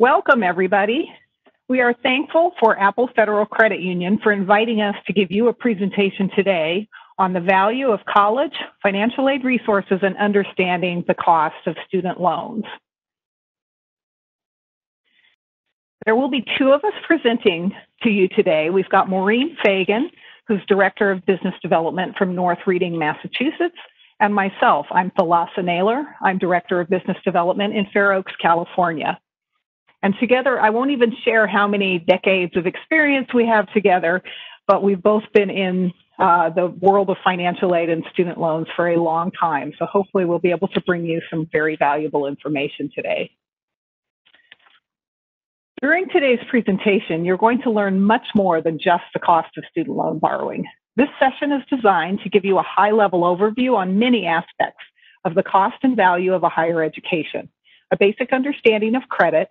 Welcome, everybody. We are thankful for Apple Federal Credit Union for inviting us to give you a presentation today on the value of college, financial aid resources, and understanding the cost of student loans. There will be two of us presenting to you today. We've got Maureen Fagan, who's Director of Business Development from North Reading, Massachusetts, and myself, I'm Thalassa Naylor. I'm Director of Business Development in Fair Oaks, California. And together, I won't even share how many decades of experience we have together, but we've both been in uh, the world of financial aid and student loans for a long time. So hopefully we'll be able to bring you some very valuable information today. During today's presentation, you're going to learn much more than just the cost of student loan borrowing. This session is designed to give you a high-level overview on many aspects of the cost and value of a higher education, a basic understanding of credit,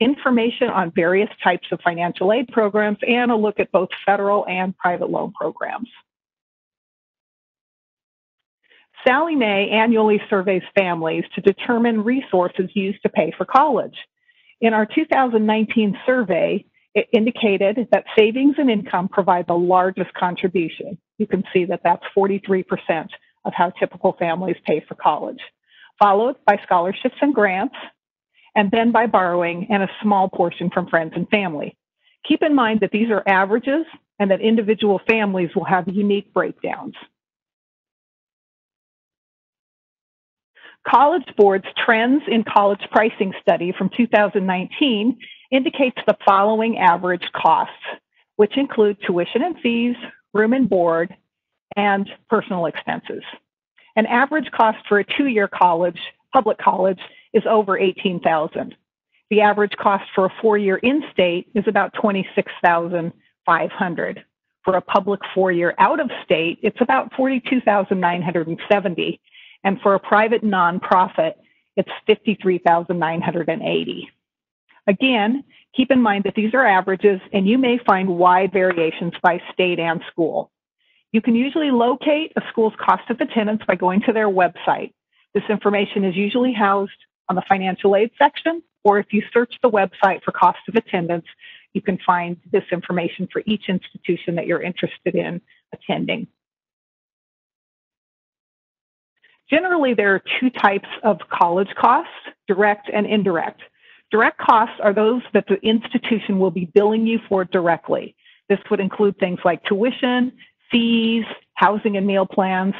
information on various types of financial aid programs, and a look at both federal and private loan programs. Sallie Mae annually surveys families to determine resources used to pay for college. In our 2019 survey, it indicated that savings and income provide the largest contribution. You can see that that's 43% of how typical families pay for college, followed by scholarships and grants, and then by borrowing and a small portion from friends and family. Keep in mind that these are averages and that individual families will have unique breakdowns. College Board's Trends in College Pricing study from 2019 indicates the following average costs, which include tuition and fees, room and board, and personal expenses. An average cost for a two-year college, public college, is over 18,000. The average cost for a four-year in-state is about 26,500. For a public four-year out-of-state, it's about 42,970. And for a private nonprofit, it's 53,980. Again, keep in mind that these are averages and you may find wide variations by state and school. You can usually locate a school's cost of attendance by going to their website. This information is usually housed on the financial aid section, or if you search the website for cost of attendance, you can find this information for each institution that you're interested in attending. Generally, there are two types of college costs, direct and indirect. Direct costs are those that the institution will be billing you for directly. This would include things like tuition, fees, housing and meal plans.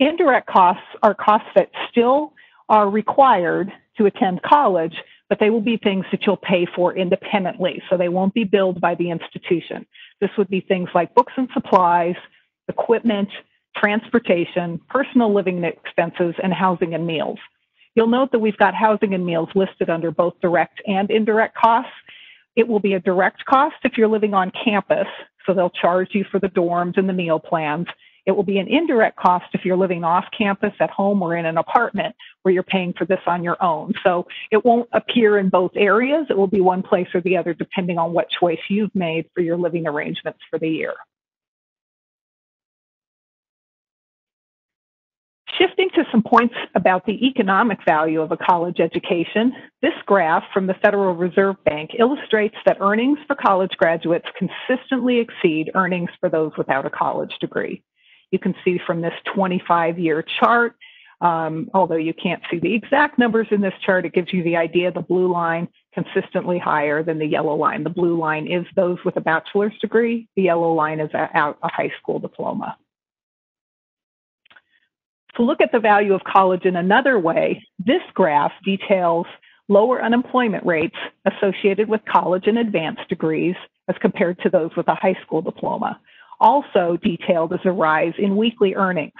Indirect costs are costs that still are required to attend college, but they will be things that you'll pay for independently. So they won't be billed by the institution. This would be things like books and supplies, equipment, transportation, personal living expenses, and housing and meals. You'll note that we've got housing and meals listed under both direct and indirect costs. It will be a direct cost if you're living on campus, so they'll charge you for the dorms and the meal plans. It will be an indirect cost if you're living off campus at home or in an apartment where you're paying for this on your own. So it won't appear in both areas. It will be one place or the other depending on what choice you've made for your living arrangements for the year. Shifting to some points about the economic value of a college education, this graph from the Federal Reserve Bank illustrates that earnings for college graduates consistently exceed earnings for those without a college degree. You can see from this 25 year chart, um, although you can't see the exact numbers in this chart, it gives you the idea the blue line consistently higher than the yellow line. The blue line is those with a bachelor's degree, the yellow line is a, a high school diploma. To look at the value of college in another way, this graph details lower unemployment rates associated with college and advanced degrees as compared to those with a high school diploma also detailed as a rise in weekly earnings.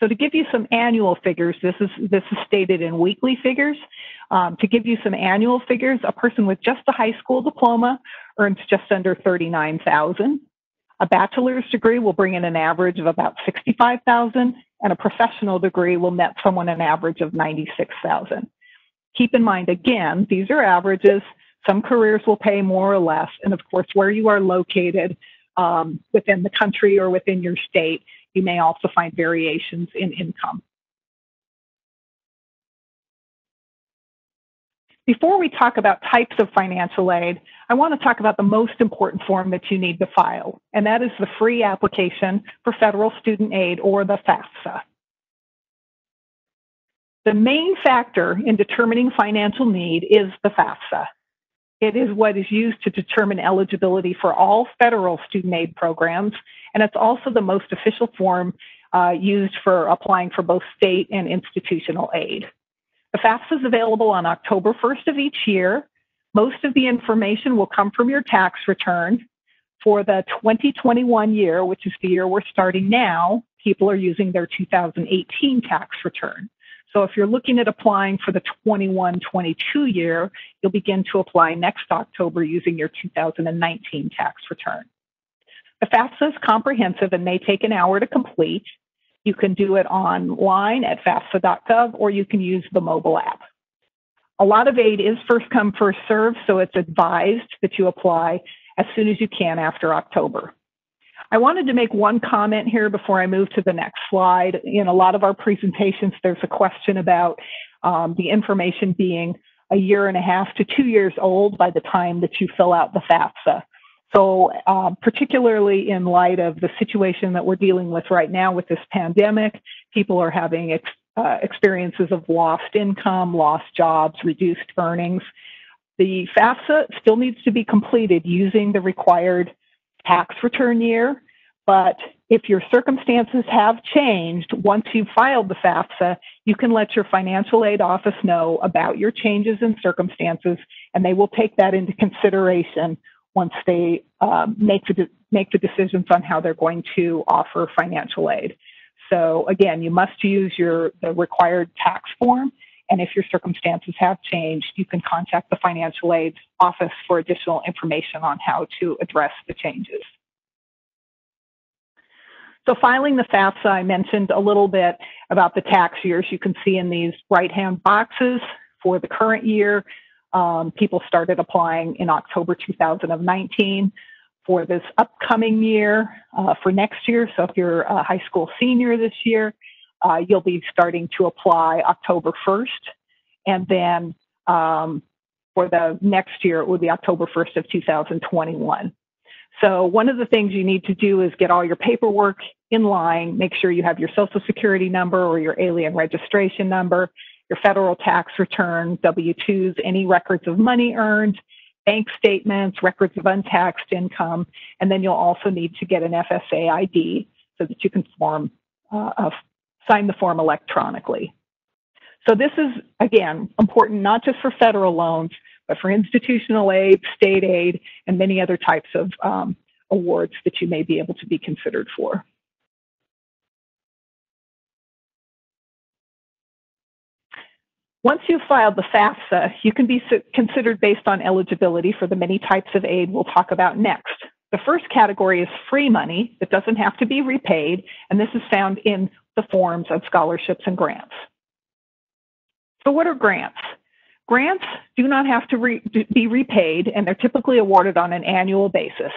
So to give you some annual figures, this is this is stated in weekly figures. Um, to give you some annual figures, a person with just a high school diploma earns just under 39,000. A bachelor's degree will bring in an average of about 65,000, and a professional degree will net someone an average of 96,000. Keep in mind, again, these are averages. Some careers will pay more or less, and of course, where you are located um, within the country or within your state. You may also find variations in income. Before we talk about types of financial aid, I want to talk about the most important form that you need to file, and that is the free application for federal student aid or the FAFSA. The main factor in determining financial need is the FAFSA. It is what is used to determine eligibility for all federal student aid programs, and it's also the most official form uh, used for applying for both state and institutional aid. The FAFSA is available on October 1st of each year. Most of the information will come from your tax return. For the 2021 year, which is the year we're starting now, people are using their 2018 tax return. So if you're looking at applying for the 21-22 year, you'll begin to apply next October using your 2019 tax return. The FAFSA is comprehensive and may take an hour to complete. You can do it online at FAFSA.gov or you can use the mobile app. A lot of aid is first come, first served, so it's advised that you apply as soon as you can after October. I wanted to make one comment here before I move to the next slide. In a lot of our presentations, there's a question about um, the information being a year and a half to two years old by the time that you fill out the FAFSA. So, uh, particularly in light of the situation that we're dealing with right now with this pandemic, people are having ex uh, experiences of lost income, lost jobs, reduced earnings. The FAFSA still needs to be completed using the required tax return year. But if your circumstances have changed, once you've filed the FAFSA, you can let your financial aid office know about your changes in circumstances, and they will take that into consideration once they um, make, the make the decisions on how they're going to offer financial aid. So again, you must use your the required tax form. And if your circumstances have changed, you can contact the financial aid office for additional information on how to address the changes. So filing the FAFSA, I mentioned a little bit about the tax years. You can see in these right-hand boxes for the current year, um, people started applying in October 2019 for this upcoming year, uh, for next year. So if you're a high school senior this year, uh, you'll be starting to apply October 1st. And then um, for the next year, it would be October 1st of 2021. So one of the things you need to do is get all your paperwork in line, make sure you have your social security number or your alien registration number, your federal tax return, W-2s, any records of money earned, bank statements, records of untaxed income, and then you'll also need to get an FSA ID so that you can form, uh, sign the form electronically. So this is, again, important not just for federal loans, but for institutional aid, state aid, and many other types of um, awards that you may be able to be considered for. Once you've filed the FAFSA, you can be considered based on eligibility for the many types of aid we'll talk about next. The first category is free money that doesn't have to be repaid, and this is found in the forms of scholarships and grants. So what are grants? Grants do not have to re be repaid, and they're typically awarded on an annual basis.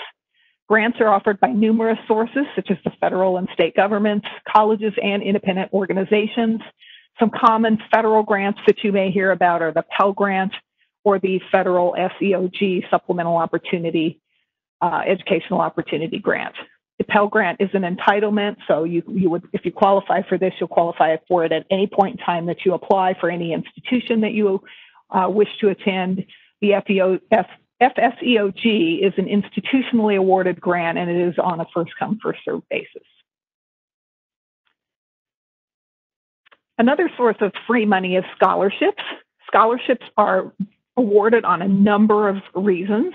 Grants are offered by numerous sources, such as the federal and state governments, colleges, and independent organizations. Some common federal grants that you may hear about are the Pell Grant or the federal SEOG Supplemental Opportunity, uh, Educational Opportunity Grant. The Pell Grant is an entitlement, so you, you would, if you qualify for this, you'll qualify for it at any point in time that you apply for any institution that you uh, wish to attend. The FEO, F, FSEOG is an institutionally awarded grant and it is on a first come, first served basis. Another source of free money is scholarships. Scholarships are awarded on a number of reasons,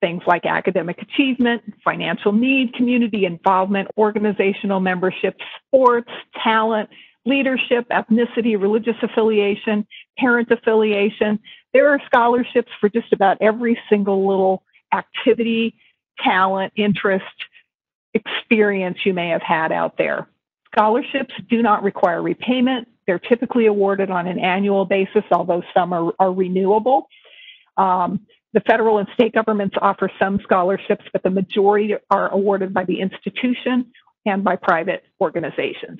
things like academic achievement, financial need, community involvement, organizational membership, sports, talent, leadership, ethnicity, religious affiliation, parent affiliation. There are scholarships for just about every single little activity, talent, interest, experience you may have had out there. Scholarships do not require repayment. They're typically awarded on an annual basis, although some are, are renewable. Um, the federal and state governments offer some scholarships, but the majority are awarded by the institution and by private organizations.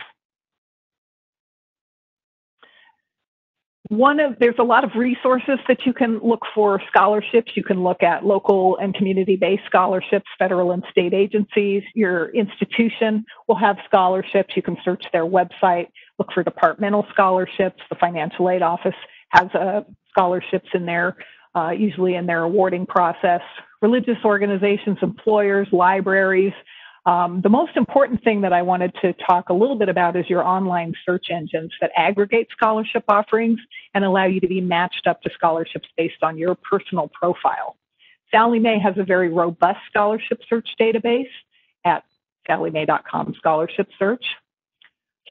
one of there's a lot of resources that you can look for scholarships. You can look at local and community-based scholarships federal and state agencies. Your institution will have scholarships. You can search their website look for departmental scholarships. The financial aid office has uh, scholarships in there uh, usually in their awarding process religious organizations employers libraries um, the most important thing that I wanted to talk a little bit about is your online search engines that aggregate scholarship offerings and allow you to be matched up to scholarships based on your personal profile. Sallie Mae has a very robust scholarship search database at salliemae.com scholarship search.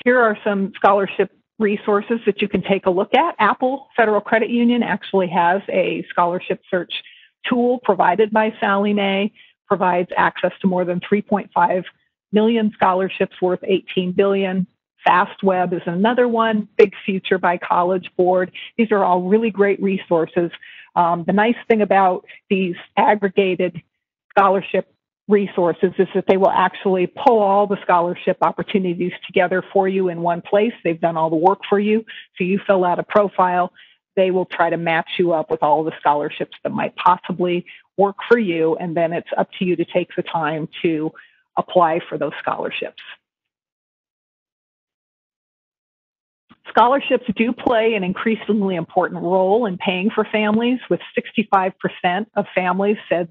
Here are some scholarship resources that you can take a look at. Apple Federal Credit Union actually has a scholarship search tool provided by Sallie Mae provides access to more than 3.5 million scholarships worth 18 billion. FastWeb is another one, Big Future by College Board. These are all really great resources. Um, the nice thing about these aggregated scholarship resources is that they will actually pull all the scholarship opportunities together for you in one place. They've done all the work for you. So you fill out a profile. They will try to match you up with all the scholarships that might possibly work for you, and then it's up to you to take the time to apply for those scholarships. Scholarships do play an increasingly important role in paying for families, with 65% of families said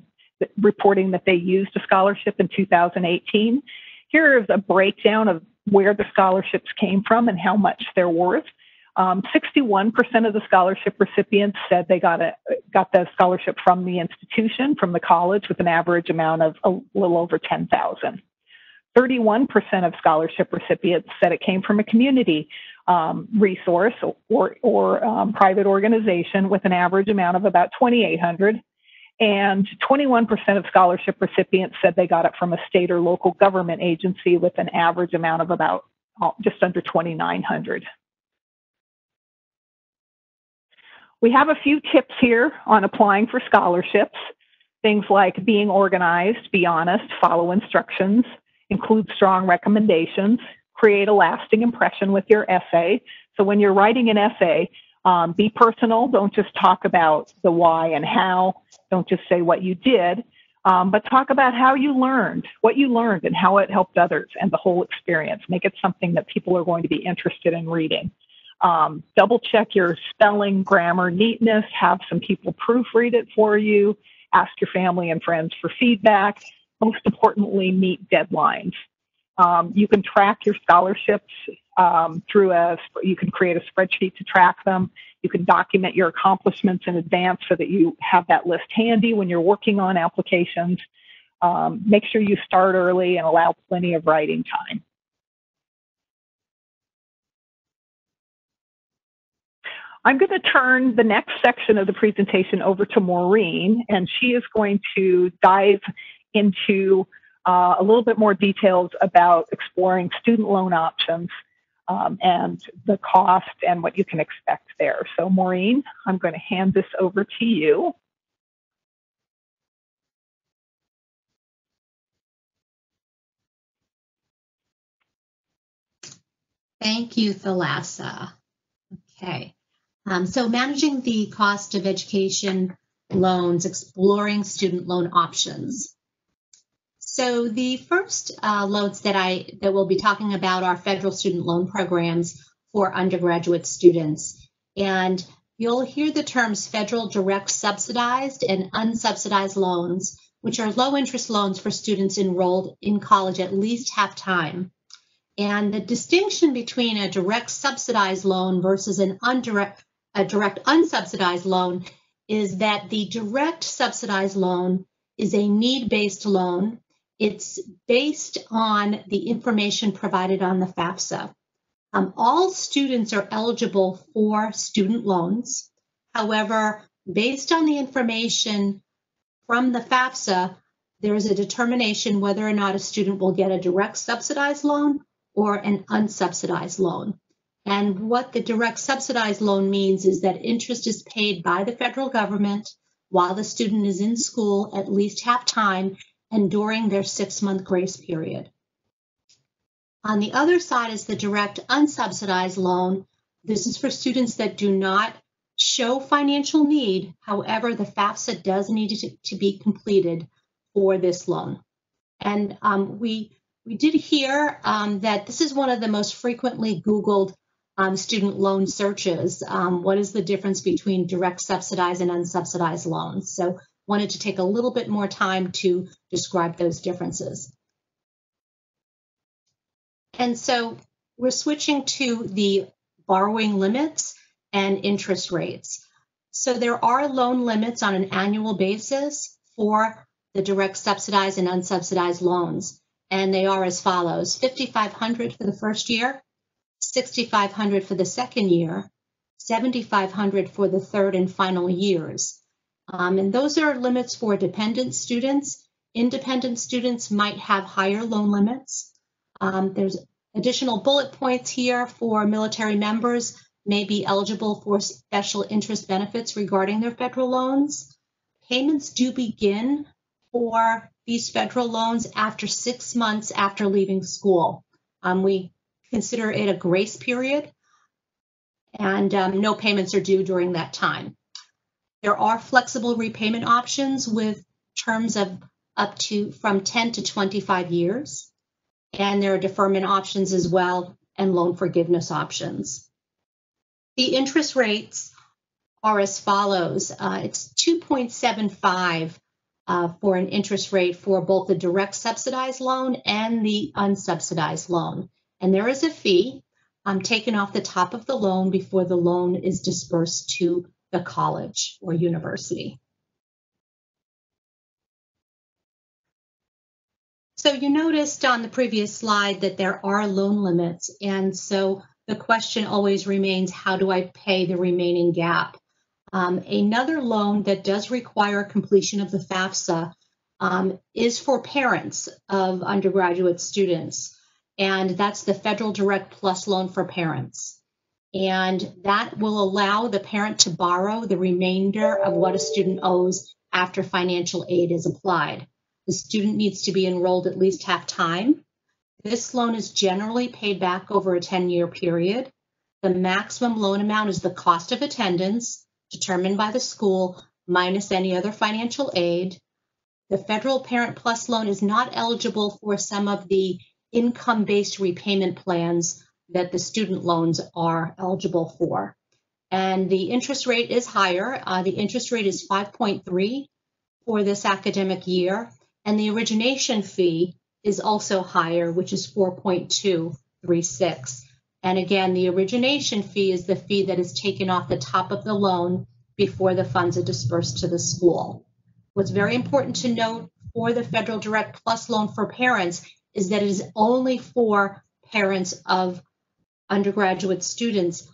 reporting that they used a scholarship in 2018. Here is a breakdown of where the scholarships came from and how much they're worth. Um, 61% of the scholarship recipients said they got a got the scholarship from the institution, from the college, with an average amount of a little over 10,000. 31% of scholarship recipients said it came from a community um, resource or, or um, private organization with an average amount of about 2,800. And 21% of scholarship recipients said they got it from a state or local government agency with an average amount of about uh, just under 2,900. We have a few tips here on applying for scholarships. Things like being organized, be honest, follow instructions, include strong recommendations, create a lasting impression with your essay. So when you're writing an essay, um, be personal. Don't just talk about the why and how. Don't just say what you did, um, but talk about how you learned, what you learned, and how it helped others, and the whole experience. Make it something that people are going to be interested in reading. Um, double check your spelling, grammar, neatness, have some people proofread it for you, ask your family and friends for feedback. Most importantly, meet deadlines. Um, you can track your scholarships um, through a, you can create a spreadsheet to track them. You can document your accomplishments in advance so that you have that list handy when you're working on applications. Um, make sure you start early and allow plenty of writing time. I'm going to turn the next section of the presentation over to Maureen, and she is going to dive into uh, a little bit more details about exploring student loan options um, and the cost and what you can expect there. So Maureen, I'm going to hand this over to you. Thank you, Thalassa. Okay. Um, so managing the cost of education loans, exploring student loan options. So the first uh, loans that I that we'll be talking about are federal student loan programs for undergraduate students. And you'll hear the terms federal direct subsidized and unsubsidized loans, which are low interest loans for students enrolled in college at least half time. And the distinction between a direct subsidized loan versus an indirect a direct unsubsidized loan is that the direct subsidized loan is a need based loan. It's based on the information provided on the FAFSA. Um, all students are eligible for student loans. However, based on the information from the FAFSA, there is a determination whether or not a student will get a direct subsidized loan or an unsubsidized loan. And what the direct subsidized loan means is that interest is paid by the federal government while the student is in school at least half time and during their six month grace period. On the other side is the direct unsubsidized loan, this is for students that do not show financial need. However, the FAFSA does need to, to be completed for this loan. And um, we we did hear um, that this is one of the most frequently Googled um, student loan searches. Um, what is the difference between direct subsidized and unsubsidized loans? So wanted to take a little bit more time to describe those differences. And so we're switching to the borrowing limits and interest rates. So there are loan limits on an annual basis for the direct subsidized and unsubsidized loans. And they are as follows 5,500 for the first year, 6,500 for the second year, 7,500 for the third and final years. Um, and those are limits for dependent students. Independent students might have higher loan limits. Um, there's additional bullet points here for military members may be eligible for special interest benefits regarding their federal loans. Payments do begin for these federal loans after six months after leaving school. Um, we consider it a grace period, and um, no payments are due during that time. There are flexible repayment options with terms of up to from 10 to 25 years. And there are deferment options as well and loan forgiveness options. The interest rates are as follows. Uh, it's 2.75 uh, for an interest rate for both the direct subsidized loan and the unsubsidized loan. And there is a fee um, taken off the top of the loan before the loan is dispersed to the college or university. So you noticed on the previous slide that there are loan limits. And so the question always remains, how do I pay the remaining gap? Um, another loan that does require completion of the FAFSA um, is for parents of undergraduate students, and that's the Federal Direct Plus loan for parents. And that will allow the parent to borrow the remainder of what a student owes after financial aid is applied. The student needs to be enrolled at least half time this loan is generally paid back over a 10 year period. The maximum loan amount is the cost of attendance determined by the school minus any other financial aid. The federal Parent Plus loan is not eligible for some of the income based repayment plans that the student loans are eligible for. And the interest rate is higher. Uh, the interest rate is 5.3 for this academic year, and the origination fee is also higher, which is 4.236. And again, the origination fee is the fee that is taken off the top of the loan before the funds are dispersed to the school. What's very important to note for the Federal Direct Plus loan for parents is that it is only for parents of undergraduate students.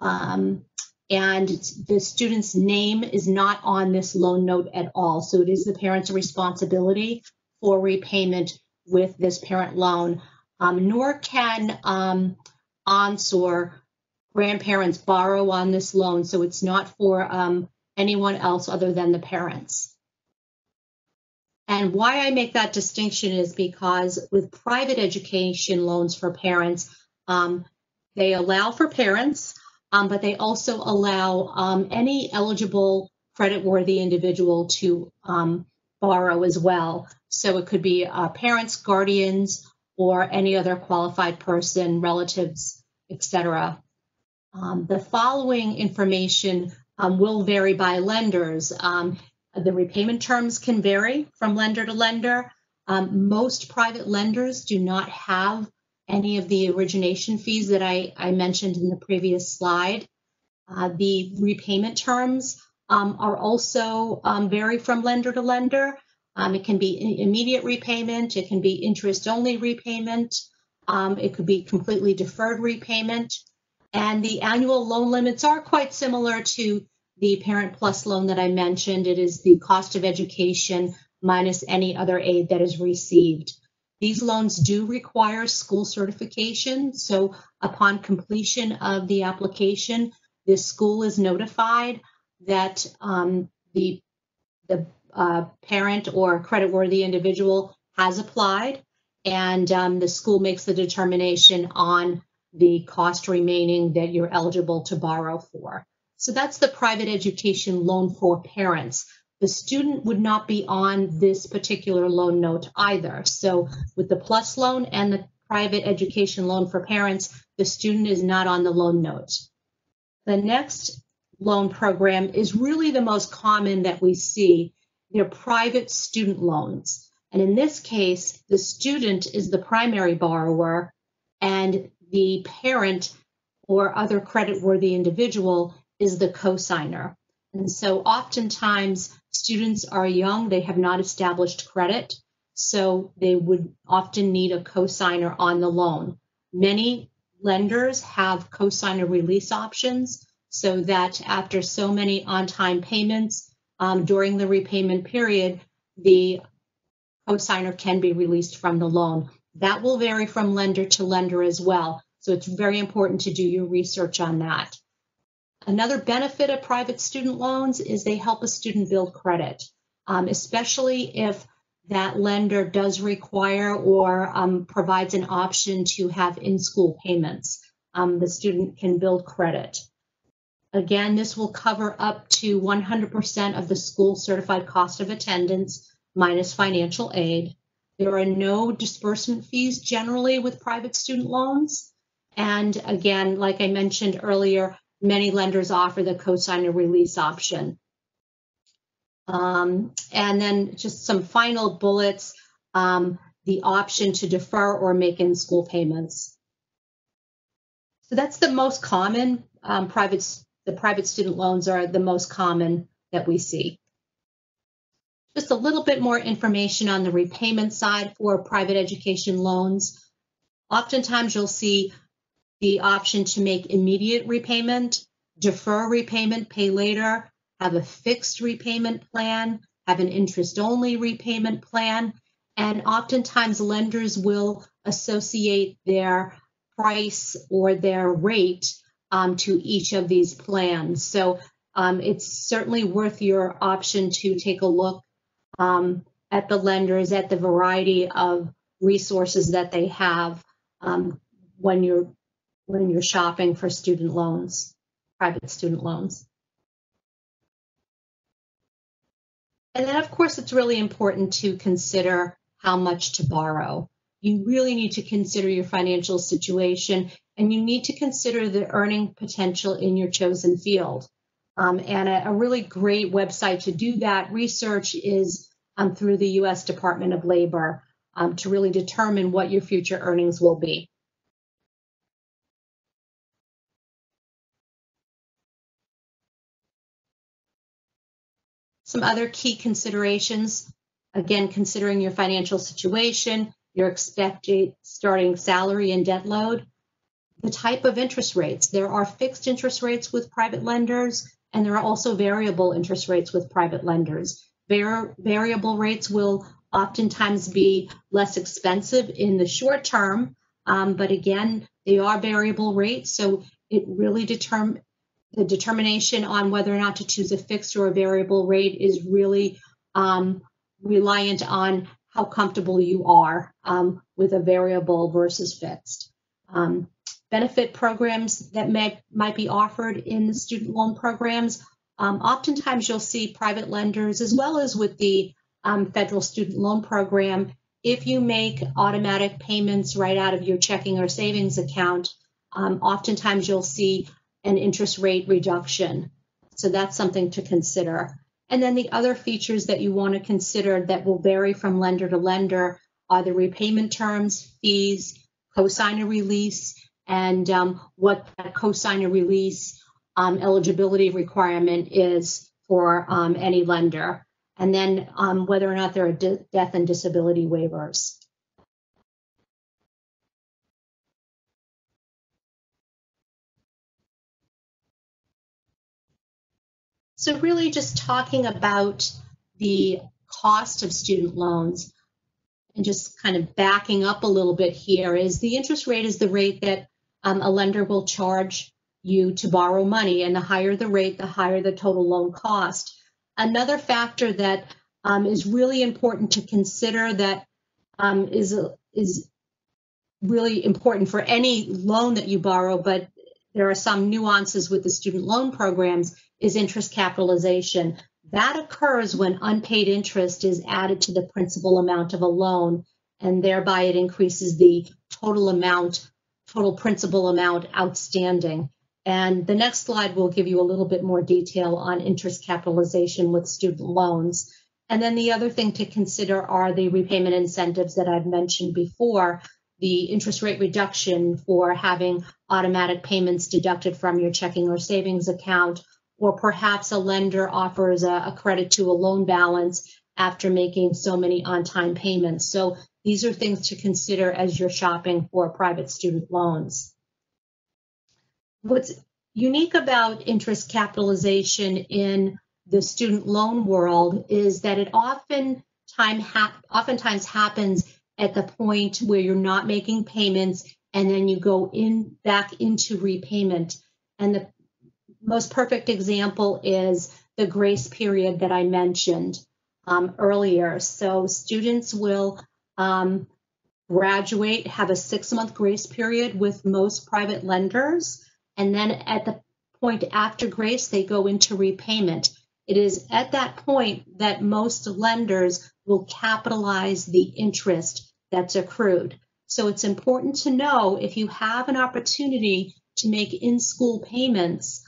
Um, and the student's name is not on this loan note at all. So it is the parent's responsibility for repayment with this parent loan, um, nor can um, grandparents borrow on this loan. So it's not for um, anyone else other than the parents. And why I make that distinction is because with private education loans for parents, um, they allow for parents, um, but they also allow um, any eligible credit worthy individual to um, borrow as well. So it could be uh, parents, guardians, or any other qualified person, relatives, etc. Um, the following information um, will vary by lenders. Um, the repayment terms can vary from lender to lender. Most private lenders do not have any of the origination fees that I, I mentioned in the previous slide. Uh, the repayment terms um, are also um, vary from lender to lender. Um, it can be immediate repayment, it can be interest only repayment, um, it could be completely deferred repayment. And the annual loan limits are quite similar to the Parent Plus loan that I mentioned. It is the cost of education minus any other aid that is received. These loans do require school certification. So upon completion of the application, the school is notified that um, the, the uh, parent or credit-worthy individual has applied, and um, the school makes the determination on the cost remaining that you're eligible to borrow for. So that's the private education loan for parents. The student would not be on this particular loan note either. So with the PLUS loan and the private education loan for parents, the student is not on the loan note. The next loan program is really the most common that we see. They're private student loans. And in this case, the student is the primary borrower and the parent or other credit-worthy individual is the cosigner. And so oftentimes students are young, they have not established credit, so they would often need a cosigner on the loan. Many lenders have cosigner release options so that after so many on-time payments um, during the repayment period, the cosigner can be released from the loan. That will vary from lender to lender as well. So it's very important to do your research on that. Another benefit of private student loans is they help a student build credit, um, especially if that lender does require or um, provides an option to have in-school payments. Um, the student can build credit. Again, this will cover up to 100% of the school certified cost of attendance minus financial aid. There are no disbursement fees generally with private student loans. And again, like I mentioned earlier, many lenders offer the cosigner release option. Um, and then just some final bullets, um, the option to defer or make in school payments. So that's the most common um, private, the private student loans are the most common that we see. Just a little bit more information on the repayment side for private education loans. Oftentimes you'll see the option to make immediate repayment, defer repayment, pay later, have a fixed repayment plan, have an interest only repayment plan. And oftentimes lenders will associate their price or their rate um, to each of these plans. So um, it's certainly worth your option to take a look um, at the lenders, at the variety of resources that they have um, when you're when you're shopping for student loans, private student loans. And then, of course, it's really important to consider how much to borrow. You really need to consider your financial situation and you need to consider the earning potential in your chosen field. Um, and a, a, really great website to do that research is um, through the US Department of Labor um, to really determine what your future earnings will be. Some other key considerations, again, considering your financial situation, your expected starting salary and debt load, the type of interest rates. There are fixed interest rates with private lenders, and there are also variable interest rates with private lenders. Var- variable rates will oftentimes be less expensive in the short term, um, but again, they are variable rates, so it really determines the determination on whether or not to choose a fixed or a variable rate is really um, reliant on how comfortable you are um, with a variable versus fixed. Um, benefit programs that may, might be offered in the student loan programs. Um, oftentimes you'll see private lenders as well as with the um, federal student loan program. If you make automatic payments right out of your checking or savings account, um, oftentimes you'll see and interest rate reduction. So that's something to consider. And then the other features that you want to consider that will vary from lender to lender are the repayment terms, fees, cosigner release, and um, what that cosigner release um, eligibility requirement is for um, any lender. And then um, whether or not there are de- death and disability waivers. So really just talking about the cost of student loans and just kind of backing up a little bit here is the interest rate is the rate that um, a lender will charge you to borrow money. And the higher the rate, the higher the total loan cost. Another factor that um, is really important to consider that um, is is really important for any loan that you borrow, but there are some nuances with the student loan programs, is interest capitalization. That occurs when unpaid interest is added to the principal amount of a loan, and thereby it increases the total amount, total principal amount outstanding. And the next slide will give you a little bit more detail on interest capitalization with student loans. And then the other thing to consider are the repayment incentives that I've mentioned before, the interest rate reduction for having automatic payments deducted from your checking or savings account, or perhaps a lender offers a, a credit to a loan balance after making so many on time payments. So these are things to consider as you're shopping for private student loans. What's unique about interest capitalization in the student loan world is that it often time ha- oftentimes happens at the point where you're not making payments and then you go in back into repayment and the most perfect example is the grace period that i mentioned um, earlier. So students will um, graduate have a six month grace period with most private lenders. And then at the point after grace they go into repayment. It is at that point that most lenders will capitalize the interest that's accrued. So it's important to know if you have an opportunity to make in school payments,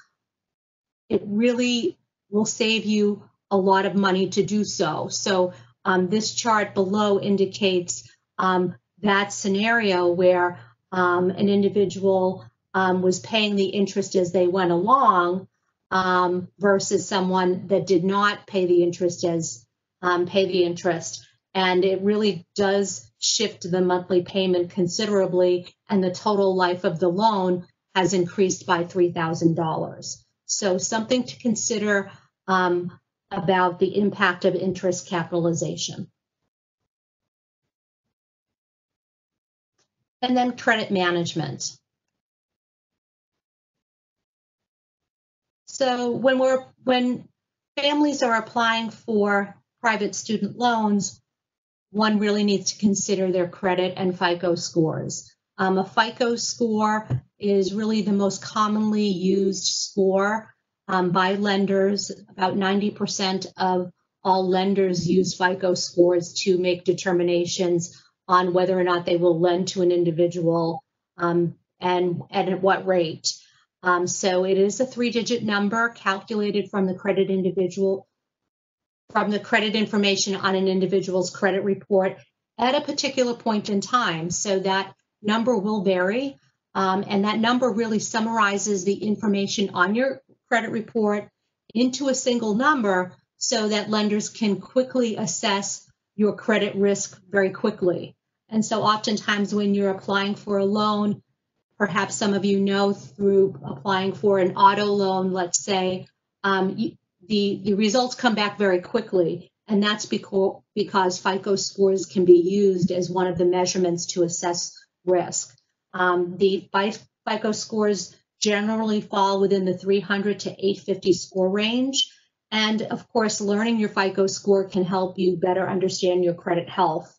it really will save you a lot of money to do so. So um, this chart below indicates um, that scenario where um, an individual um, was paying the interest as they went along um, versus someone that did not pay the interest as um, pay the interest. And it really does shift the monthly payment considerably, and the total life of the loan has increased by $3,000. So, something to consider um, about the impact of interest capitalization. And then credit management. So when we're when families are applying for private student loans, one really needs to consider their credit and FICO scores. Um, a FICO score is really the most commonly used score um, by lenders. About 90% of all lenders use FICO scores to make determinations on whether or not they will lend to an individual um, and, and at what rate. Um, so it is a three digit number calculated from the credit individual, from the credit information on an individual's credit report at a particular point in time. So that number will vary. Um, and that number really summarizes the information on your credit report into a single number so that lenders can quickly assess your credit risk very quickly. And so oftentimes when you're applying for a loan, perhaps some of you know through applying for an auto loan, let's say, um, the, the results come back very quickly. And that's because, because FICO scores can be used as one of the measurements to assess risk. Um, the FICO scores generally fall within the 300 to 850 score range. And of course, learning your FICO score can help you better understand your credit health.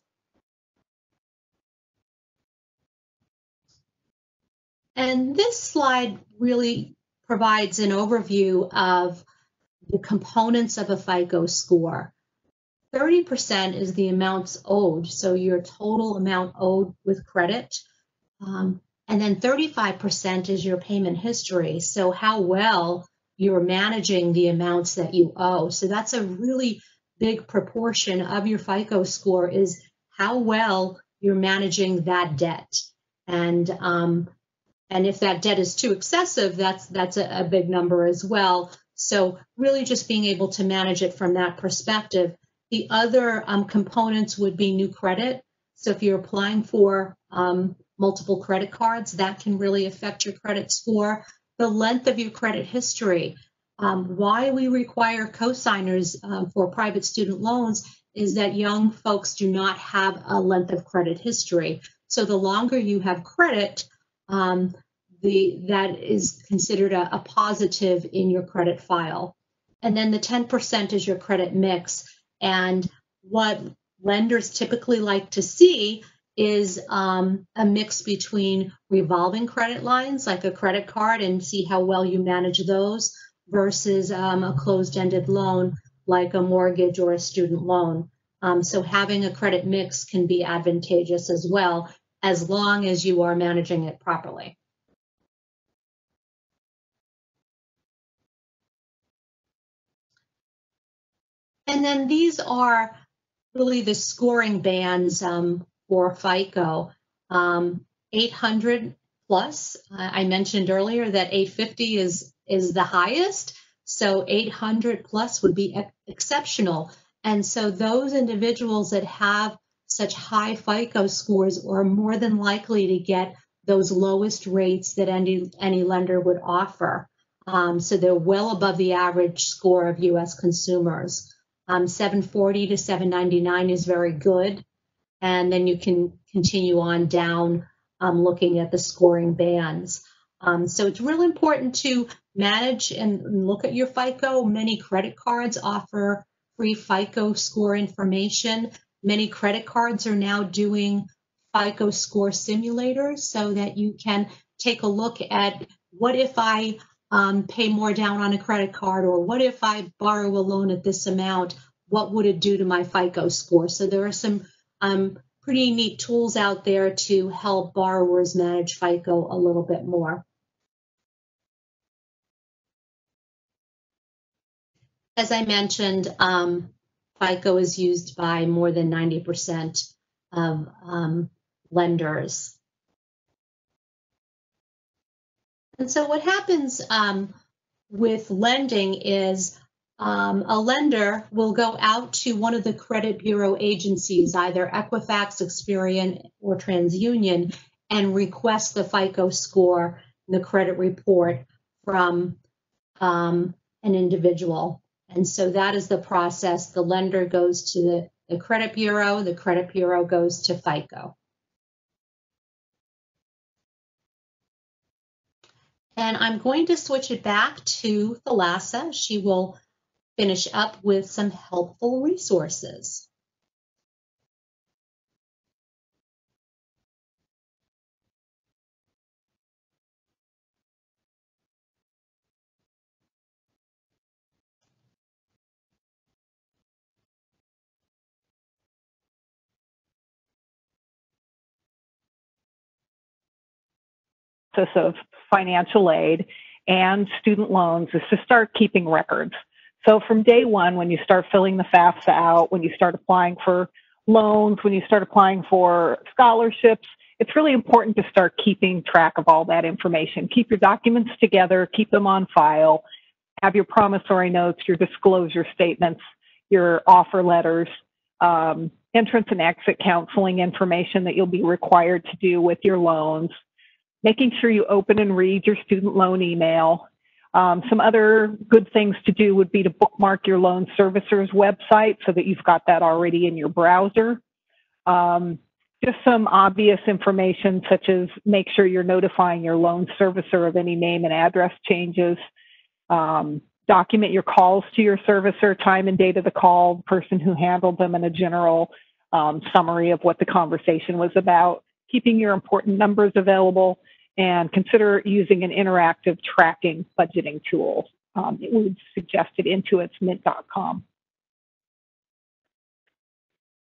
And this slide really provides an overview of the components of a FICO score. 30% is the amounts owed, so your total amount owed with credit. Um, and then 35% is your payment history, so how well you're managing the amounts that you owe. So that's a really big proportion of your FICO score is how well you're managing that debt. And um, and if that debt is too excessive, that's that's a, a big number as well. So really just being able to manage it from that perspective. The other um, components would be new credit. So if you're applying for um, multiple credit cards, that can really affect your credit score. The length of your credit history. Um, why we require cosigners um, for private student loans is that young folks do not have a length of credit history. So the longer you have credit, um, the that is considered a, a positive in your credit file. And then the 10% is your credit mix. And what lenders typically like to see is um, a mix between revolving credit lines, like a credit card, and see how well you manage those, versus um, a closed-ended loan, like a mortgage or a student loan. Um, so having a credit mix can be advantageous as well, as long as you are managing it properly. And then these are really the scoring bands um, for FICO. Um, 800 plus, I mentioned earlier that 850 is, is the highest. So 800 plus would be ex exceptional. And so those individuals that have such high FICO scores are more than likely to get those lowest rates that any, any lender would offer. Um, so they're well above the average score of US consumers. Um, 740 to 799 is very good. And then you can continue on down um, looking at the scoring bands. Um, so it's really important to manage and look at your FICO. Many credit cards offer free FICO score information. Many credit cards are now doing FICO score simulators so that you can take a look at what if I um, pay more down on a credit card, or what if I borrow a loan at this amount? What would it do to my FICO score? So there are some um, pretty neat tools out there to help borrowers manage FICO a little bit more. As I mentioned, um, FICO is used by more than 90% of um, lenders. And so what happens um, with lending is um, a lender will go out to one of the credit bureau agencies, either Equifax, Experian, or TransUnion, and request the FICO score, the credit report from um, an individual. And so that is the process. The lender goes to the, the credit bureau, the credit bureau goes to FICO. And I'm going to switch it back to Thalassa. She will finish up with some helpful resources. of financial aid and student loans is to start keeping records. So from day one, when you start filling the FAFSA out, when you start applying for loans, when you start applying for scholarships, it's really important to start keeping track of all that information. Keep your documents together, keep them on file, have your promissory notes, your disclosure statements, your offer letters, um, entrance and exit counseling information that you'll be required to do with your loans, making sure you open and read your student loan email. Um, some other good things to do would be to bookmark your loan servicer's website so that you've got that already in your browser. Um, just some obvious information such as make sure you're notifying your loan servicer of any name and address changes. Um, document your calls to your servicer, time and date of the call, person who handled them, and a general um, summary of what the conversation was about. Keeping your important numbers available and consider using an interactive tracking budgeting tool. Um, it would suggest it into Intuit's mint.com.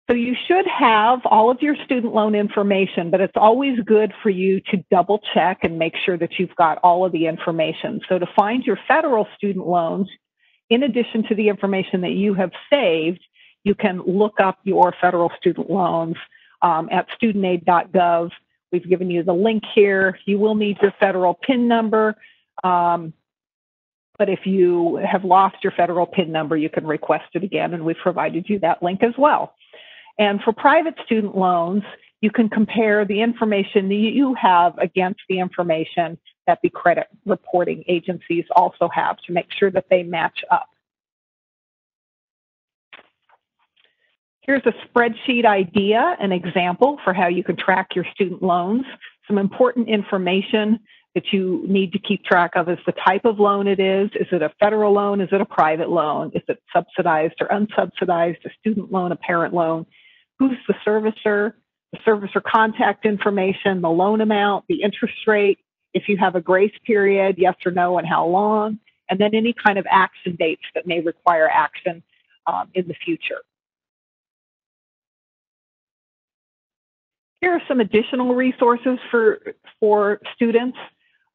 So you should have all of your student loan information, but it's always good for you to double check and make sure that you've got all of the information. So to find your federal student loans, in addition to the information that you have saved, you can look up your federal student loans um, at studentaid.gov We've given you the link here. You will need your federal PIN number. Um, but if you have lost your federal PIN number, you can request it again, and we've provided you that link as well. And for private student loans, you can compare the information that you have against the information that the credit reporting agencies also have to make sure that they match up. Here's a spreadsheet idea, an example for how you can track your student loans. Some important information that you need to keep track of is the type of loan it is. Is it a federal loan? Is it a private loan? Is it subsidized or unsubsidized? A student loan, a parent loan? Who's the servicer? the servicer contact information, the loan amount, the interest rate, if you have a grace period, yes or no, and how long, and then any kind of action dates that may require action um, in the future. Here are some additional resources for, for students.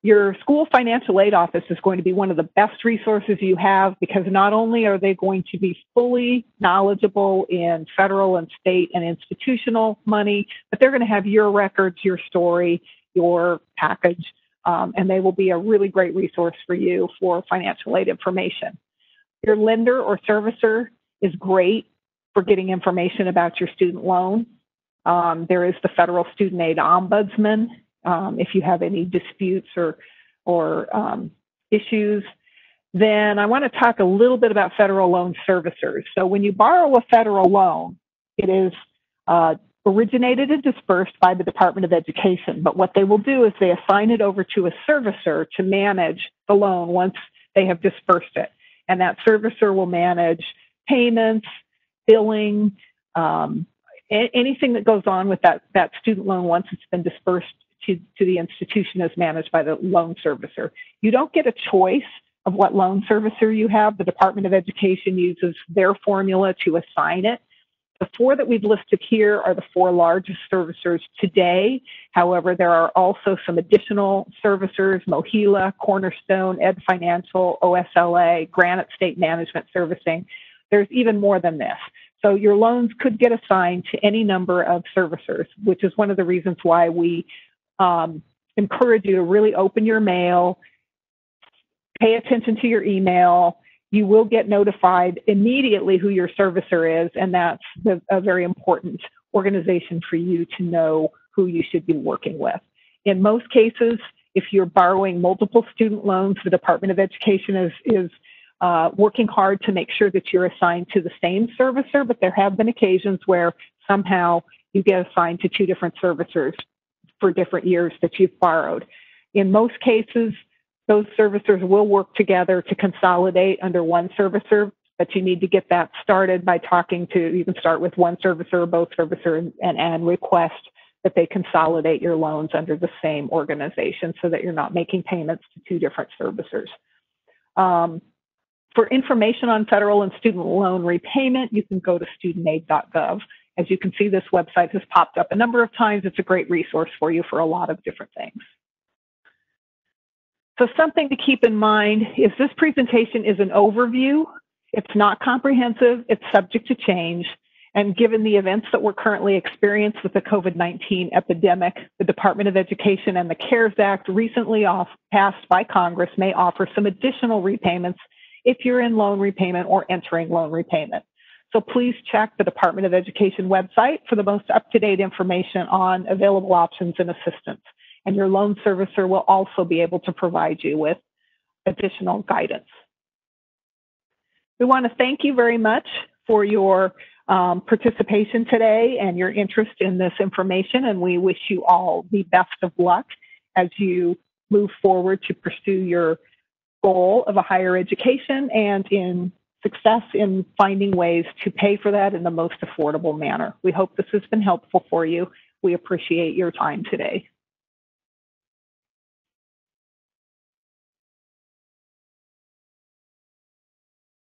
Your school financial aid office is going to be one of the best resources you have because not only are they going to be fully knowledgeable in federal and state and institutional money, but they're going to have your records, your story, your package, um, and they will be a really great resource for you for financial aid information. Your lender or servicer is great for getting information about your student loan. Um, there is the Federal Student Aid Ombudsman um, if you have any disputes or, or um, issues. Then I want to talk a little bit about federal loan servicers. So when you borrow a federal loan, it is uh, originated and dispersed by the Department of Education. But what they will do is they assign it over to a servicer to manage the loan once they have dispersed it. And that servicer will manage payments, billing, um, anything that goes on with that, that student loan once it's been dispersed to, to the institution is managed by the loan servicer. You don't get a choice of what loan servicer you have. The Department of Education uses their formula to assign it. The four that we've listed here are the four largest servicers today. However, there are also some additional servicers, MOHELA, Cornerstone, Ed Financial, OSLA, Granite State Management Servicing. There's even more than this. So your loans could get assigned to any number of servicers, which is one of the reasons why we um, encourage you to really open your mail, pay attention to your email. You will get notified immediately who your servicer is, and that's the, a very important organization for you to know who you should be working with. In most cases, if you're borrowing multiple student loans, the Department of Education is, is uh, working hard to make sure that you're assigned to the same servicer, but there have been occasions where somehow you get assigned to two different servicers for different years that you've borrowed. In most cases, those servicers will work together to consolidate under one servicer, but you need to get that started by talking to, you can start with one servicer or both servicer and, and, and request that they consolidate your loans under the same organization so that you're not making payments to two different servicers. Um, for information on federal and student loan repayment, you can go to studentaid.gov. As you can see, this website has popped up a number of times. It's a great resource for you for a lot of different things. So something to keep in mind is this presentation is an overview. It's not comprehensive. It's subject to change. And given the events that we're currently experiencing with the COVID-19 epidemic, the Department of Education and the CARES Act recently off, passed by Congress may offer some additional repayments if you're in loan repayment or entering loan repayment. So please check the Department of Education website for the most up-to-date information on available options and assistance. And your loan servicer will also be able to provide you with additional guidance. We want to thank you very much for your um, participation today and your interest in this information. And we wish you all the best of luck as you move forward to pursue your goal of a higher education and in success in finding ways to pay for that in the most affordable manner. We hope this has been helpful for you. We appreciate your time today.